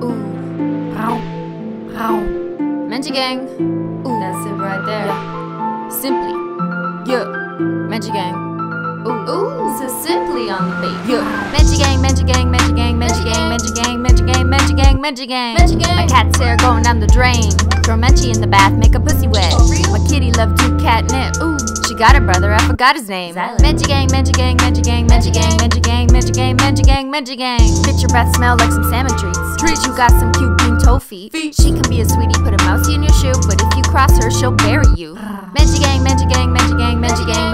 Ooh. Ow. Ow. Menchie Gang. Ooh. That's it right there. Yeah. Simply. Yeah. Menchie Gang. Ooh. Ooh. So simply on the beat. Yeah. Menchie Gang, Menchie Gang, Menchie Gang, Menchie Gang, Menchie Gang, Menchie Gang, Menchie Gang, Menchie Gang. Menchie Gang. My cat's hair going down the drain. Throw Menchie in the bath, make a pussy wet. My kitty love to catnip. Ooh. She got a brother, I forgot his name. Menchie Gang, Menchie Gang, Menchie Gang, Menchie Gang. Gang, Menchie Gang, Bitch, your breath smell like some salmon treats. Treats. You got some cute green toe feet. She can be a sweetie, put a mousey in your shoe, but if you cross her, she'll bury you. Menchie Gang, Menchie Gang, Menchie Gang, Menchie Gang,